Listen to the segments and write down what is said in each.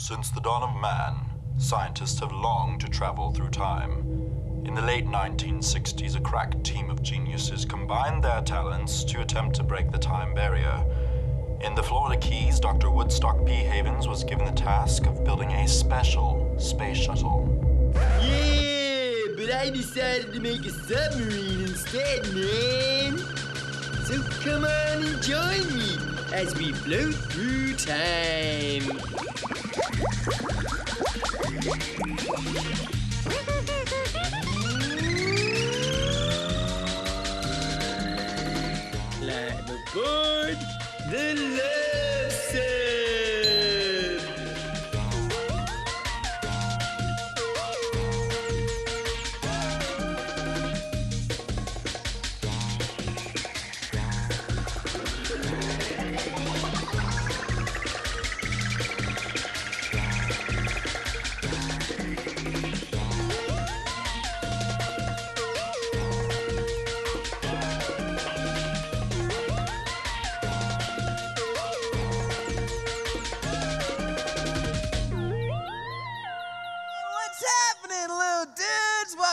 Since the dawn of man, scientists have longed to travel through time. In the late 1960s, a crack team of geniuses combined their talents to attempt to break the time barrier. In the Florida Keys, Dr. Woodstock P. Havens was given the task of building a special space shuttle. Yeah, but I decided to make a submarine instead, man. So come on and join me as we float through time. Climb aboard the Love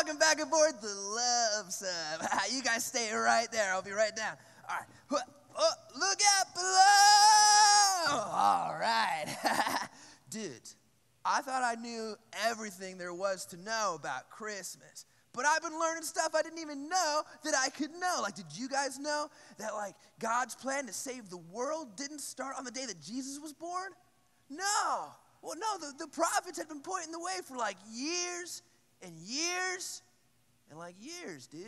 Welcome back aboard the Love Sub. You guys stay right there. I'll be right down. All right. Oh, look out below. All right. Dude, I thought I knew everything there was to know about Christmas. But I've been learning stuff I didn't even know that I could know. Like, did you guys know that, like, God's plan to save the world didn't start on the day that Jesus was born? No. Well, no, the, the prophets had been pointing the way for like years and years and like years, dude.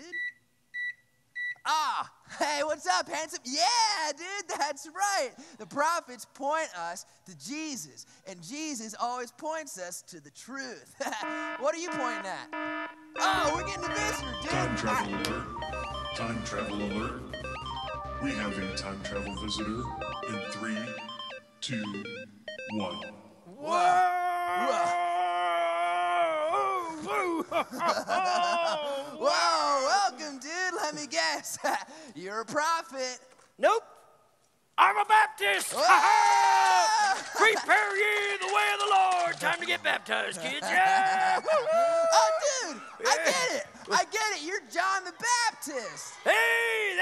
Ah, hey, what's up, handsome? Yeah, dude, that's right. The prophets point us to Jesus, and Jesus always points us to the truth. what are you pointing at? Oh, we're getting a visitor, dude. Time travel alert. Time travel alert. We have a time travel visitor in three, two, one. Whoa, welcome, dude. Let me guess. You're a prophet. Nope. I'm a Baptist. Prepare ye the way of the Lord. Time to get baptized, kids. Yeah. Oh, dude, I get it. I get it. You're John the Baptist.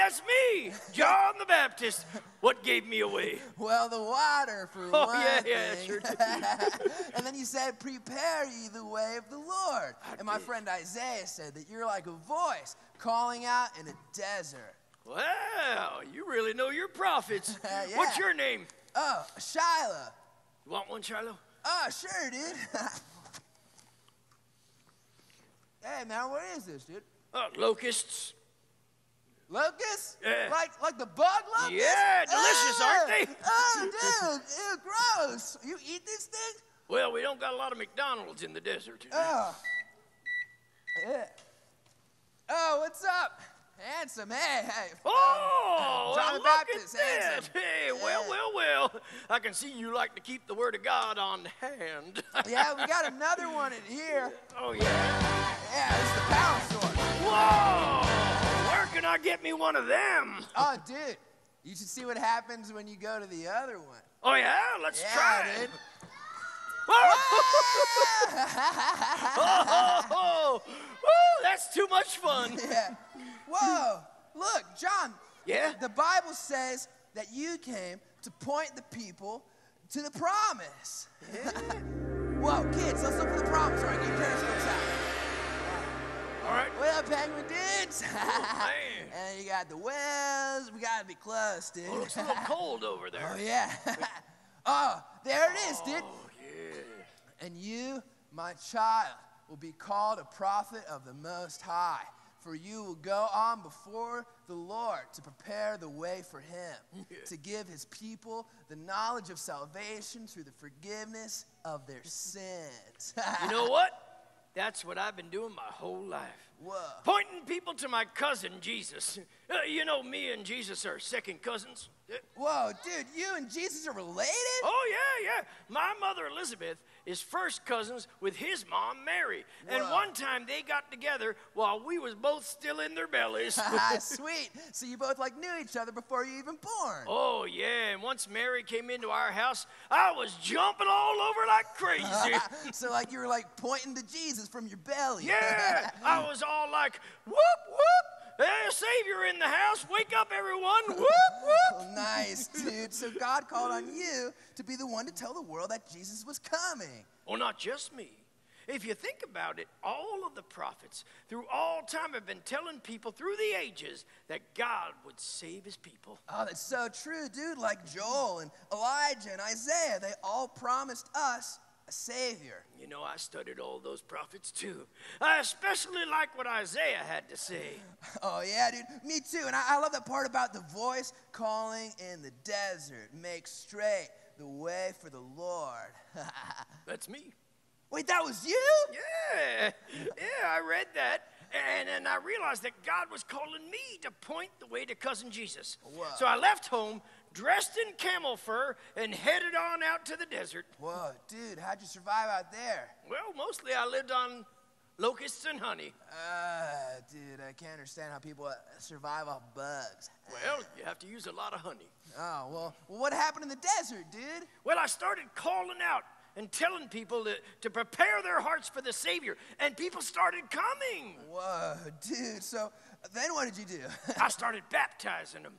That's me, John the Baptist. What gave me away? Well, the water for Oh, one yeah, yeah, thing. sure and then you said, "Prepare ye the way of the Lord." and my did. friend Isaiah said that you're like a voice calling out in a desert. Well, you really know your prophets. Yeah. What's your name? Oh, Shiloh. You want one, Shiloh? Oh, sure, dude. hey, man, what is this, dude? Uh, locusts. Locusts? Yeah. Like like the bug locust? Yeah, delicious, aren't they? Oh, dude, ew, gross. You eat these things? Well, we don't got a lot of McDonald's in the desert. Oh. Yeah. Oh, what's up? Handsome, hey, hey. Oh, John the look Baptist, at that. handsome. Hey, well, well, well. I can see you like to keep the word of God on hand. Yeah, we got another one in here. oh, yeah. Yeah, it's the power sword. Whoa! Get me one of them? Oh, dude, you should see what happens when you go to the other one. Oh, yeah? Let's Yeah, try dude. it. Oh, oh, oh, that's too much fun. yeah. Whoa, look, John. Yeah? The Bible says that you came to point the people to the promise. Yeah. Whoa, kids, let's look for the promise. All right, get your periscopes out. All right. Well, penguin dudes. man. and you got the wells. We gotta be close, dude. Oh, it's a little cold over there. oh yeah. oh, there it is, dude. Oh, yeah. And you, my child, will be called a prophet of the Most High. For you will go on before the Lord to prepare the way for him, to give his people the knowledge of salvation through the forgiveness of their sins. You know what? That's what I've been doing my whole life. Whoa. Pointing people to my cousin, Jesus. Uh, you know, me and Jesus are second cousins. Uh, Whoa, dude, you and Jesus are related? Oh, yeah, yeah. My mother, Elizabeth, is first cousins with his mom, Mary. And one time they got together while we was both still in their bellies. Ah, Sweet. So you both like knew each other before you even born. oh, yeah. And once Mary came into our house, I was jumping all over like crazy. so like you were like pointing to Jesus from your belly. Yeah, I was all like, whoop, whoop. There's a Savior in the house. Wake up, everyone. Whoop, whoop. Nice, dude. So God called on you to be the one to tell the world that Jesus was coming. Well, not just me. If you think about it, all of the prophets through all time have been telling people through the ages that God would save his people. Oh, that's so true, dude. Like Joel and Elijah and Isaiah, they all promised us a savior. You know, I studied all those prophets too. I especially like what Isaiah had to say. Oh, yeah, dude. Me too. And I, I love that part about the voice calling in the desert, make straight the way for the Lord. That's me. Wait, that was you? Yeah, yeah, I read that. And, and I realized that God was calling me to point the way to cousin Jesus. Wow. So I left home, dressed in camel fur, and headed on out to the desert. Whoa, dude, how'd you survive out there? Well, mostly I lived on locusts and honey. Uh, dude, I can't understand how people uh, survive off bugs. Well, you have to use a lot of honey. Oh, well, well, what happened in the desert, dude? Well, I started calling out and telling people to, to prepare their hearts for the Savior, and people started coming. Whoa, dude, so then what did you do? I started baptizing them.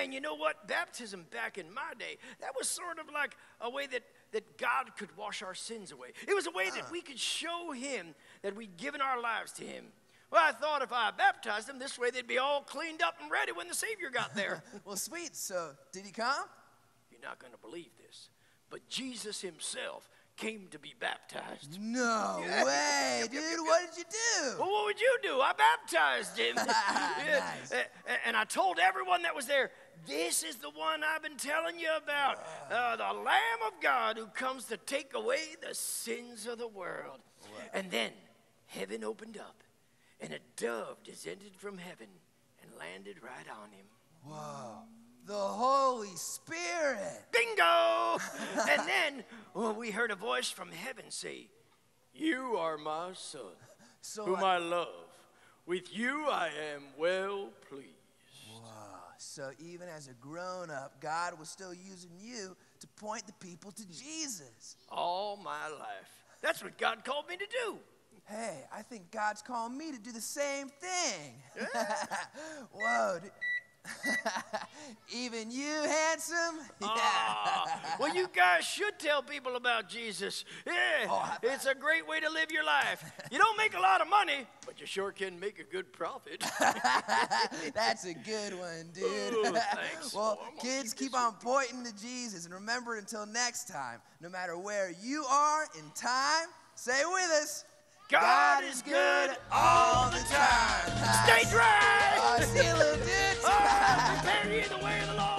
And you know what? Baptism back in my day, that was sort of like a way that, that God could wash our sins away. It was a way that ah. we could show Him that we'd given our lives to Him. Well, I thought if I baptized them, this way they'd be all cleaned up and ready when the Savior got there. well, sweet, so did he come? You're not going to believe this, but Jesus Himself came to be baptized. No Yeah. way, dude, what did you do? Well, what would you do? I baptized him. Yeah, Nice. And I told everyone that was there, this is the one I've been telling you about uh, the Lamb of God who comes to take away the sins of the world. And then heaven opened up, and a dove descended from heaven and landed right on him. Whoa, the Holy Spirit. Bingo! and then well, we heard a voice from heaven say, You are my son, So, whom uh, I love. With you I am well pleased. Wow. so even as a grown up, God was still using you to point the people to Jesus. All my life. That's what God called me to do. Hey, I think God's calling me to do the same thing. Whoa. Dude. Even you, handsome? Ah, well, you guys should tell people about Jesus. Yeah, Oh, it's a great way to live your life. You don't make a lot of money, but you sure can make a good profit. That's a good one, dude. Ooh, thanks. well, Oh, kids, keep keep on pointing to Jesus. And remember, until next time, no matter where you are in time, say with us. God is good all the time. Stay dry. See you, little the way of the Lord.